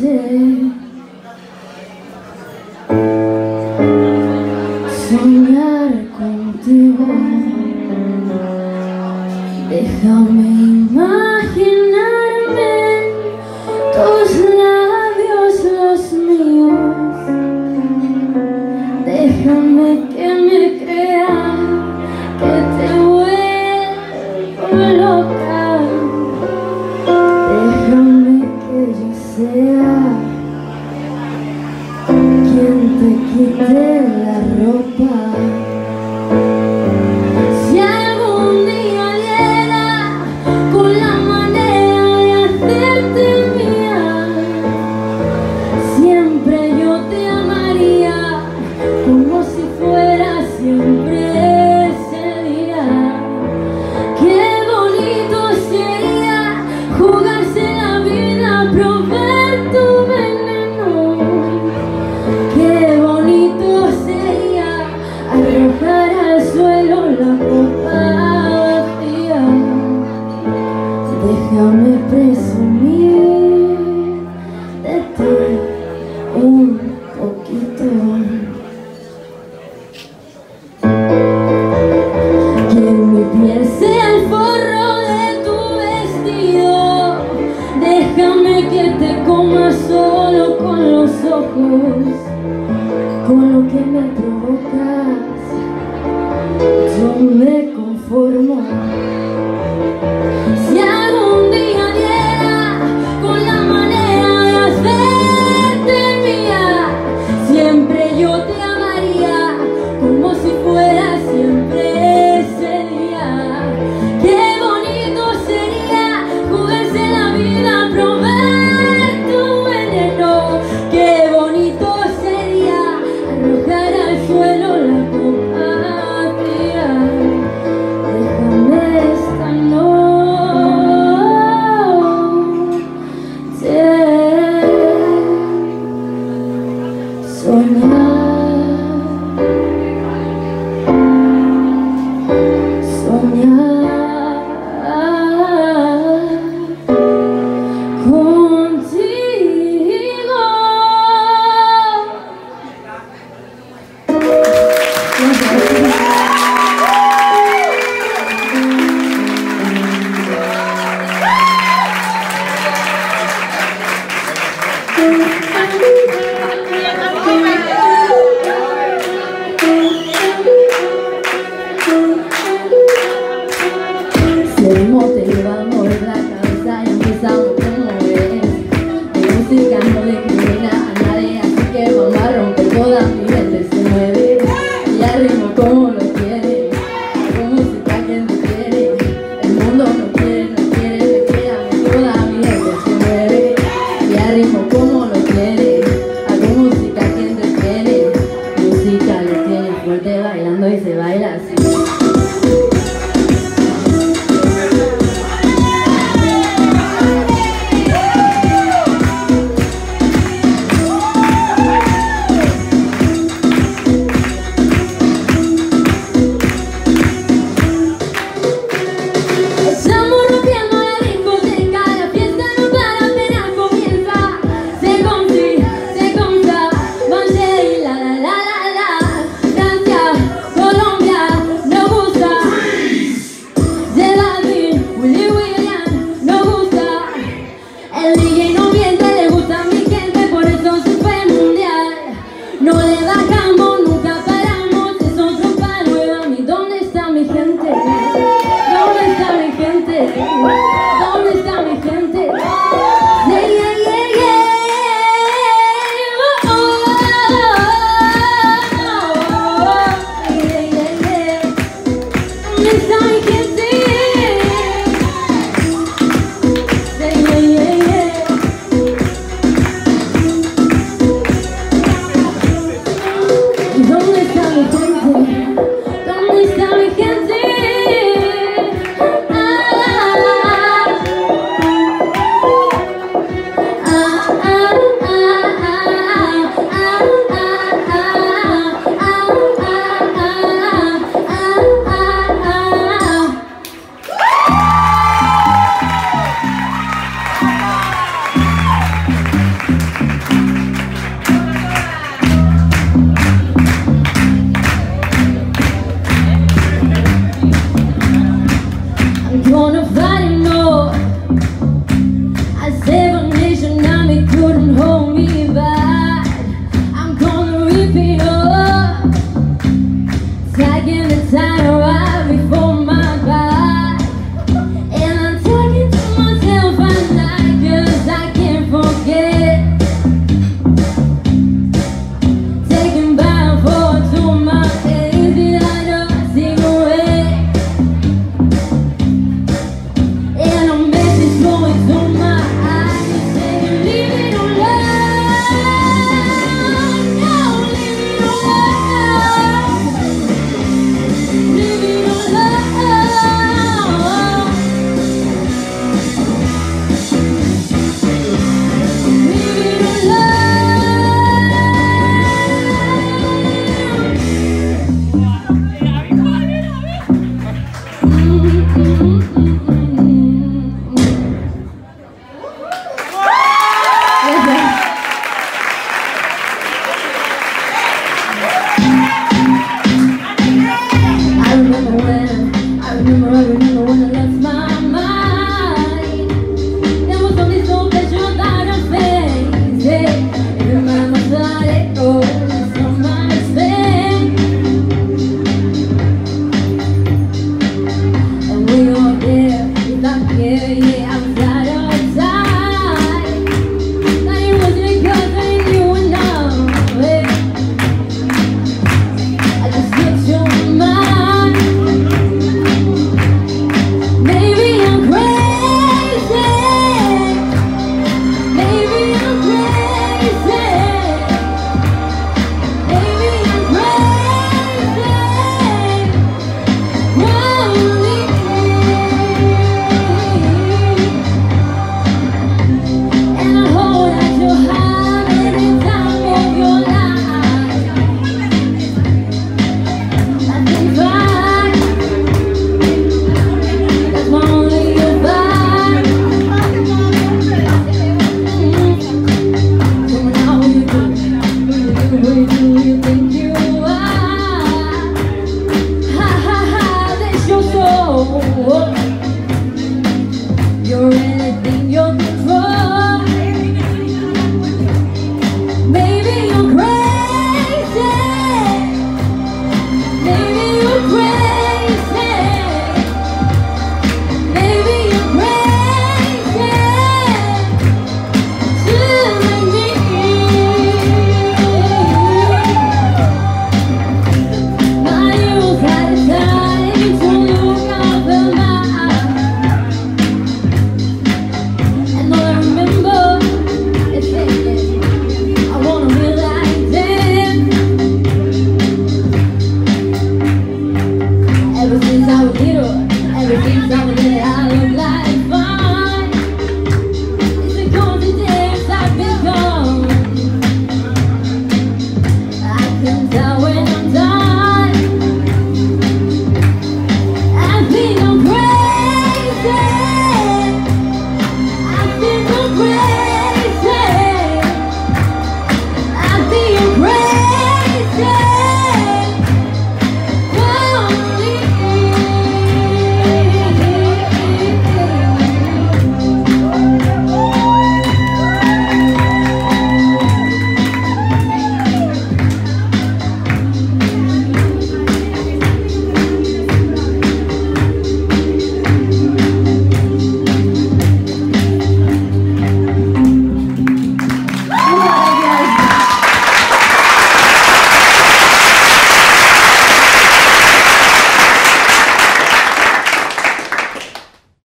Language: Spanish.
sé soñar contigo. Déjame imaginarme Yo me conformo.